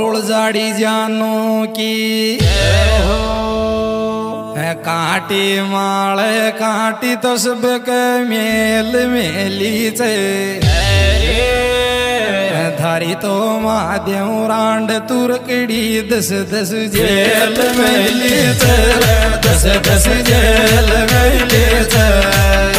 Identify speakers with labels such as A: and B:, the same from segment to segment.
A: लोड़ जाड़ी जानो की। है काटी माले काटी तो सब के मेल मेली से धारी तो माध्यम रांड तुरकड़ी दस दस जेल मेली से दस दस जेल मेली से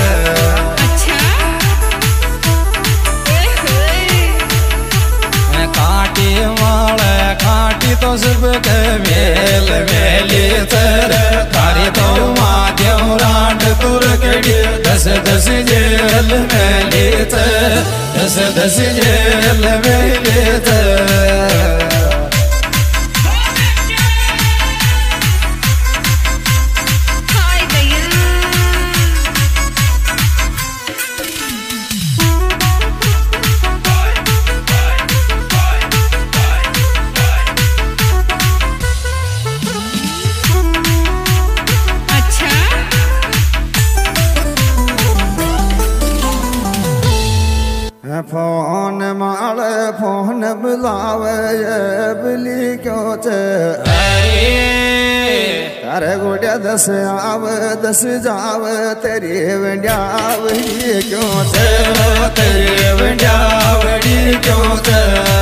A: दस दस
B: फोन माले फोन बुलावे बिली क्यों चे? तारे गोड्या दस आव दस जाव तेरी वंड्याव ये क्यों चे?
A: तेरे वंड्यावड़ी क्यों थे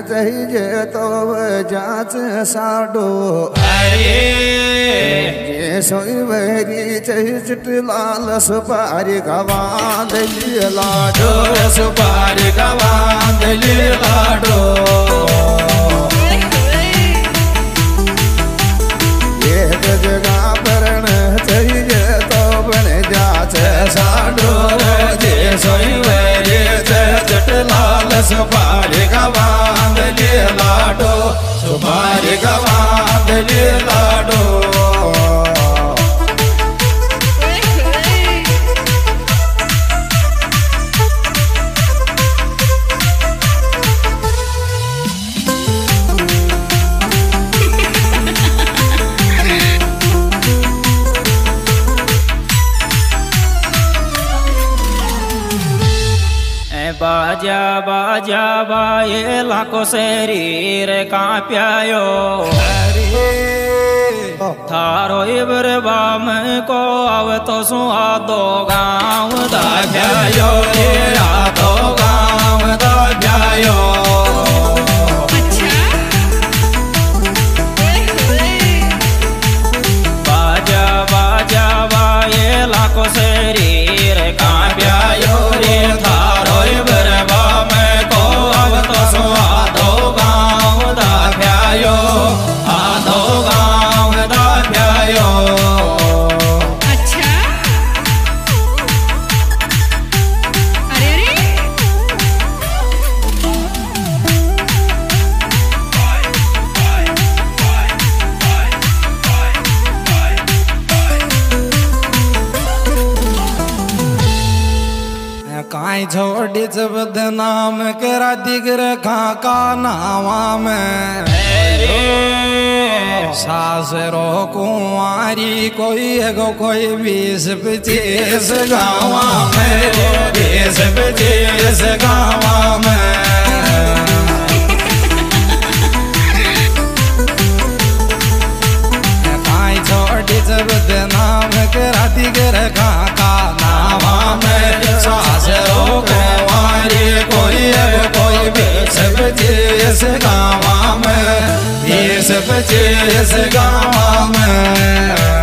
B: चाहिए तो जाँच साडो। जे सोई वहरी चाहिए चिट लाल सुपारी गवान
A: दिल लाडो। सुपारी गवान दिली लाडो। सुपारी गवान
C: बाजा बाजा बाए लाखों शरीर काप्यायो थारो इबर बाम को अब तो सुहादो गाँव दाभ्यायो
A: ये रातो गाँव दा जायो छोड़ी बदनाम करा दिगर खा का नावा में। सास रो कुआरी कोई एगो कोई बीस पचीस गावा में। बीस पच्चीस गाँव में बीस पचीस गाँव में